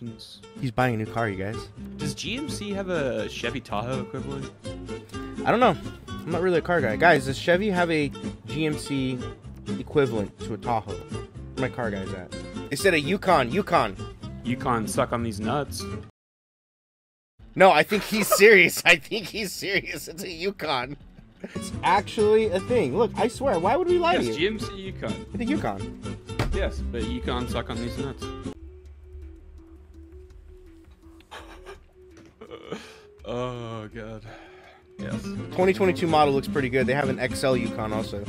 options. He's buying a new car, you guys. Does GMC have a Chevy Tahoe equivalent? I don't know. I'm not really a car guy. Guys, does Chevy have a GMC equivalent to a Tahoe? Where my car guys at? It said a Yukon. Yukon. Yukon suck on these nuts. No, I think he's serious. I think he's serious. It's a Yukon. It's actually a thing. Look, I swear. Why would we lie Yes, to you? GMC Yukon. The Yukon. Yes, but Yukon suck on these nuts. Oh god. Yes. 2022 model looks pretty good. They have an XL Yukon also.